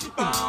party, party.